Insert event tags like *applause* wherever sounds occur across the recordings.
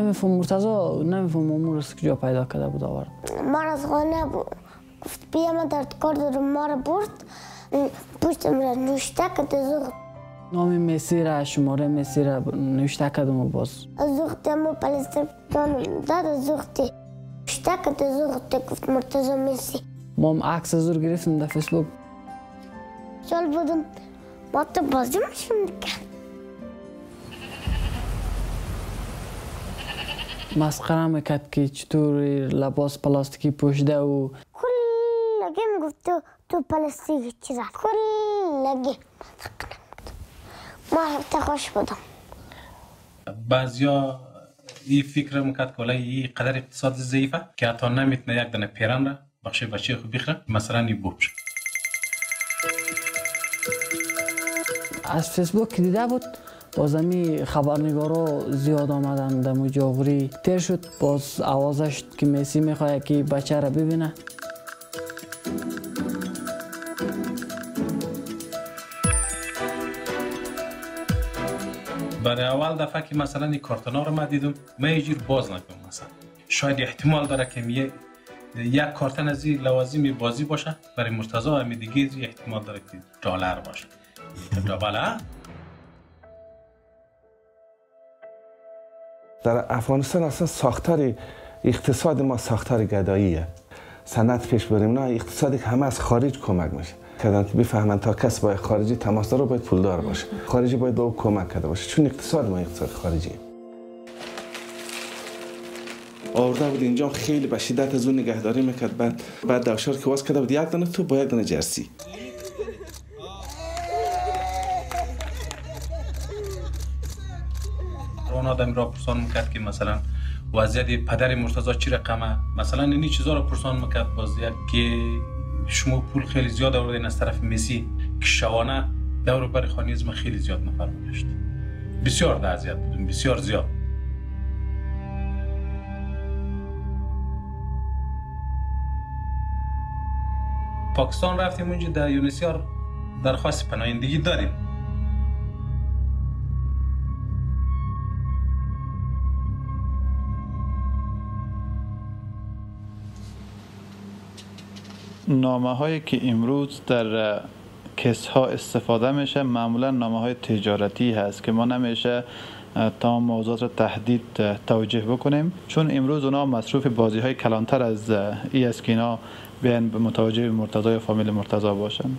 نمیفهم مرتضا نمیفهم امور است کجا پیدا کرده بود آورد. ما از خانه بود. گفت بیا من در کار دارم ما رو برد. پشتم را نوشته که زغت نام مسی را شماره مسی را نوشته کردم و باز. زغت ما پلستر جانم داد زغت نوشته که زغت گفت مرتضا مسی. ما هم عکس زور گرفتم در فیسبوک. سال بودم با تو بازی مشون کرد مسخره می‌کرد که چطور لباس پلاستیکی پوشیده و کلگی می‌گفت تو تو پلاستیکی چیزا کلگی ما هفته خوش بودم بعضیا این فکر می‌کرد که این قدر اقتصاد ضعیفه که حتی نمی‌تونه یک دانه پیران را بخش بچه خوب بخره مثلا این بوبش از فیسبوک دیده بود باز امی خبرنگارا زیاد آمدن در مجاوری تیر شد باز آوازش که میسی می‌خواه که بچه را ببینه. برای اول دفعه که مثلا این کارتنا رو ما دیدم من یه جور باز نکنم مثلا. شاید احتمال داره که می یک کارتن از این لوازم بازی باشه. برای مرتضی و دیگه احتمال داره که دلار باشه. *laughs* بله در افغانستان اصلا ساختار اقتصاد ما ساختار گداییه. سنت پیش بریم. نه اقتصادی که همه از خارج کمک میشه. کردن که بفهمن تا کس باید خارجی تماس داره باید پولدار باشه. خارجی باید به او کمک کرده باشه. چون اقتصاد ما اقتصاد خارجی آورده بود اینجا خیلی به شدت از اون نگهداری می‌کرد. بعد بعد دوشار که واس کرده بود یک دانه تو با یک دانه جرسی. اون آدم را پرسان می‌کرد که مثلا وضعیت پدر مرتضی چی رقمه؟ مثلا این چیزا رو پرسان می‌کرد. باز که شما پول خیلی زیاد آوردین از طرف مسی. که شوانه دور بر خانیزم خیلی زیاد نفر میگشت بسیار در اذیت بودیم. بسیار زیاد. پاکستان رفتیم اونجا در یونسیار درخواست پناهندگی داریم. نامه هایی که امروز در کس ها استفاده میشه معمولا نامه های تجارتی هست که ما نمیشه تا موضوعات را تهدید توجه بکنیم. چون امروز اونا مصروف بازی های کلانتر از ای است که اینا بیان به متوجه مرتضی و فامیل مرتضی باشن.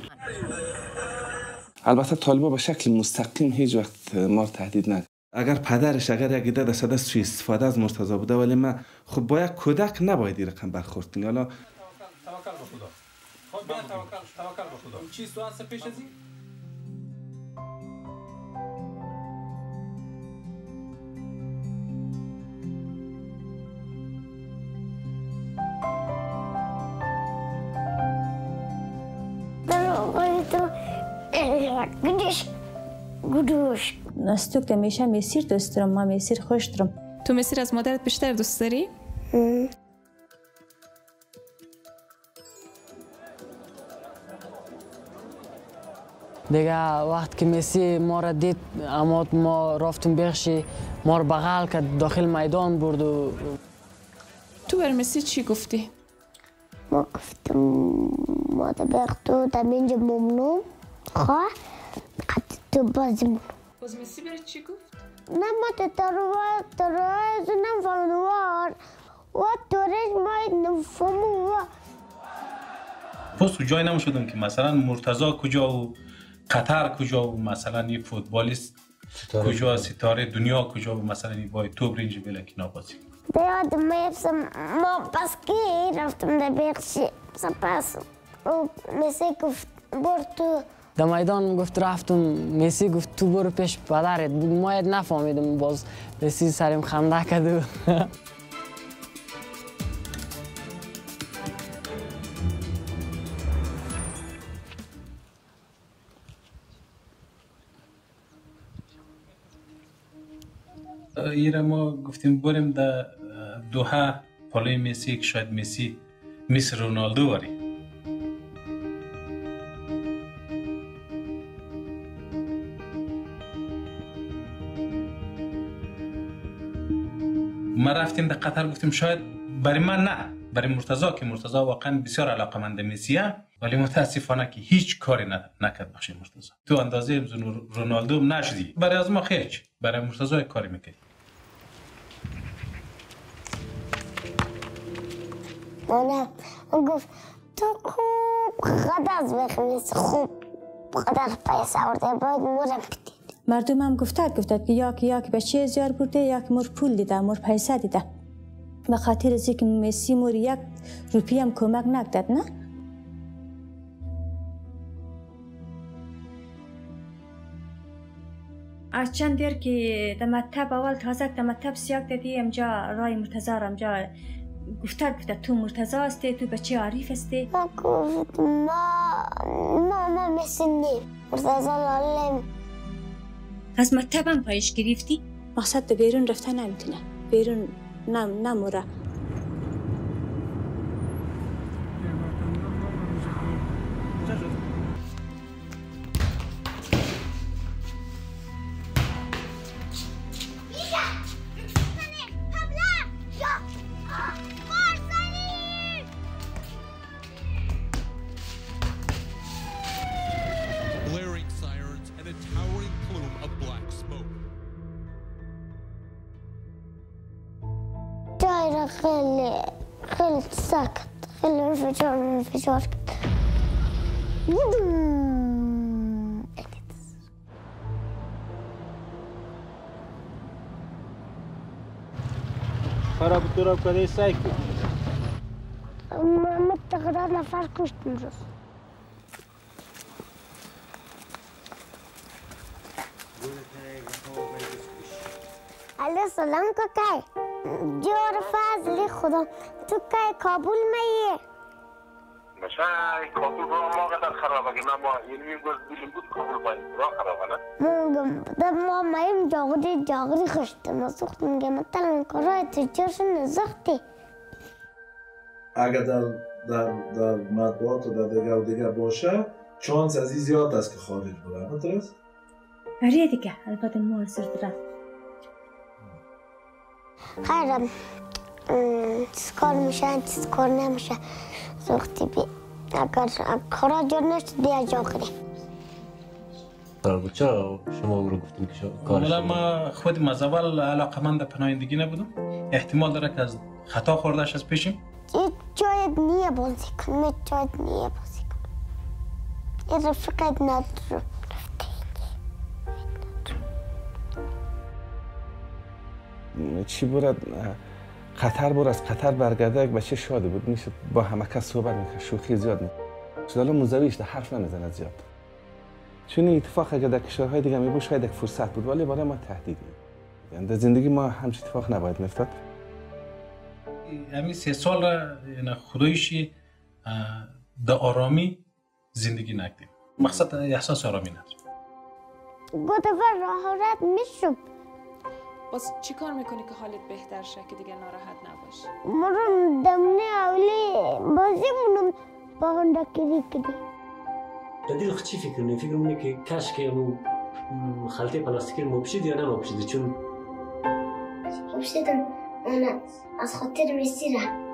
البته طالبا به شکل مستقیم هیچ وقت ما تهدید نکرد اگر پدرش اگر یک ایده درصد استفاده از مرتضی بوده ولی من خب با یک کودک نباید این رقم برخورد کنی حالا خدا. خود بیان توکل توکل به خدا. هست پیش ازی گدش گدوش نستوک ده میشه مسیر دوست دارم ما مسیر خوش دارم تو مسیر از مادرت بیشتر دوست داری؟ دیگه وقت که مسی ما را دید اما ما رفتیم بخشی ما را بغل کرد داخل میدان برد و تو بر مسی چی گفتی؟ ما گفتم ما در بختو در اینجا ممنون خواه قد تو بازی مونو باز مسی بر چی گفت؟ نه ما تا تروای تروای زنم فهمدوار و تورش ما نفهمو و پست جای نموشدم که مثلا مرتضی کجا و قطر کجا و مثلا این فوتبالیست کجا؟ ستاره دنیا کجا و مثلا این باید تو برینج بله که نبازی بیاد ما پس کی رفتم در بخشی سپس و مسی گفت بر تو. در میدان گفت رفتم. مسی گفت تو برو پیش پدرت. ما ید نفهمیدم باز مسی سرم خنده کرد *laughs* ایره ما گفتیم بریم در دوحه پالوی مسی که شاید مسی میس رونالدو واری ما رفتیم در قطر گفتیم شاید برای من نه برای مرتضا که مرتضا واقعا بسیار علاقمند مسیه ولی متاسفانه که هیچ کاری نکرد بخش مرتضا تو اندازه رونالدو نشدی. برای از ما خیلی برای مرتضا کاری می‌کردی. اون گفت تو خوب غداز بخمیست خوب قدر پیسه آورده باید مورم بدید مردم هم گفتد گفتد که یا که یا که بچه زیار برده یا که مور پول دیده مور پیسه دیده. به خاطر از اینکه مسی مور یک روپی هم کمک نکدد نه؟ از چند دیر که در مکتب اول تازه در مکتب سیاق دادی امجا رای مرتضی را امجا گفتد گفتد تو مرتضی هستی تو بچه عارف هستی. ما گفت ما ما ما مثل نیم. مرتضا لالم. از مکتب هم پایش گرفتی؟ مقصد در بیرون رفته نمی‌تونه. بیرون نم نموره. جای را خیلی خیلی سکت خیلی انفجار انفجار کرد بودم. خراب دراب کنه سعی کن ما تقریبا نفر کشت امروز علی جور فضلی خدا. تو کای کابل میه مشای کابل رو ما قدر خرابه که ما میگوز بیلیم بود کابل باید را خرابه نه. مونگم در ما مایم جاغری جاغری خشته. ما سخت میگه مثلا کارای تجارش نزختی. اگر در در در مطبوعات و در دیگر و دیگر باشه چانس از این زیاد است که خارج بره. درست؟ آره دیگه البته ما سر دارم خیرم چیز کار میشه چیز کار نمیشه سختی بی اگر کارا جور نشد بیا قرار بود چرا شما او رو گفتیم که شما کار ما خودم از اول علاقمند پناهندگی نبودم احتمال داره که از خطا خوردهش از پیشیم یه جایت نیه بازی کن یه جایت نیه بازی کن یه رفیقت ندارم چی برد؟ قطر بر از قطر برگرده یک بچه شاده بود. می‌شد با همه کس صحبت می‌کرد. شوخی زیاد می‌کرد. شد الان موزویش ده حرف نمی‌زنه زیاد. چون این اتفاق اگر در کشورهای دیگه می بود شاید یک فرصت بود. ولی برای ما تهدیدی یعنی در زندگی ما همچین اتفاق نباید میفتاد همین سه سال یعنی خدایشی در آرامی زندگی نکردیم. مقصد احساس آرامی ندارم گفتم راحت میشم باز چی کار می‌کنی که حالت بهتر شه که دیگه ناراحت نباشی؟ مرم دمنه اولی بازی مونم با هنده کری کری دادی چی فکر کنی؟ فکر کنی که کاش که امو خلطه پلاستیکی رو مپشید یا نمپشید چون خوشیدم انا از خاطر میسی را